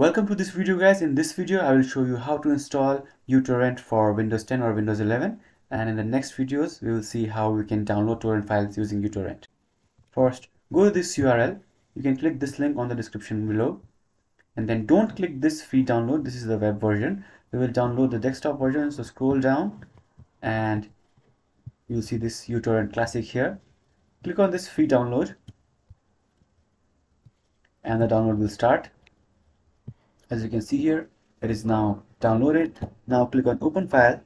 Welcome to this video guys. In this video I will show you how to install uTorrent for Windows 10 or Windows 11 and in the next videos we will see how we can download torrent files using uTorrent. First go to this URL. You can click this link on the description below and then don't click this free download. This is the web version. We will download the desktop version so scroll down and you'll see this uTorrent classic here. Click on this free download and the download will start as you can see here it is now downloaded. Now click on open file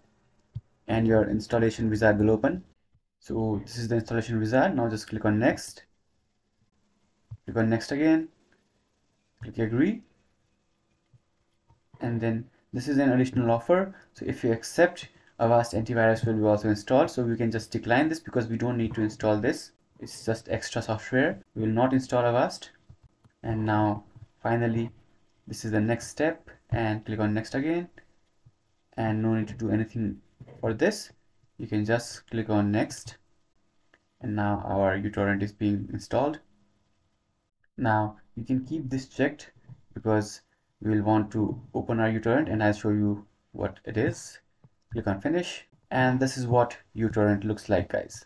and your installation wizard will open. So this is the installation wizard. Now just click on next. Click on next again. Click agree. And then this is an additional offer. So if you accept avast antivirus will be also installed. So we can just decline this because we don't need to install this. It's just extra software. We will not install avast and now finally this is the next step and click on next again and no need to do anything for this. You can just click on next and now our uTorrent is being installed. Now you can keep this checked because we will want to open our uTorrent and I'll show you what it is. Click on finish and this is what uTorrent looks like guys.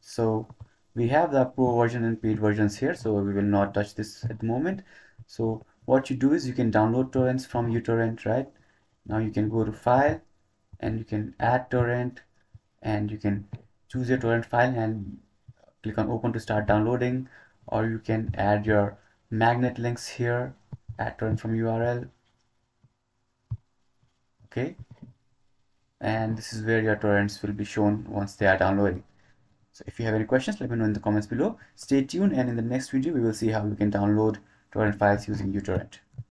So we have the pro version and paid versions here so we will not touch this at the moment. So what you do is you can download torrents from uTorrent right? Now you can go to file and you can add torrent and you can choose your torrent file and click on open to start downloading or you can add your magnet links here add torrent from URL okay? And this is where your torrents will be shown once they are downloading so if you have any questions let me know in the comments below stay tuned and in the next video we will see how we can download torrent files using uTorrent.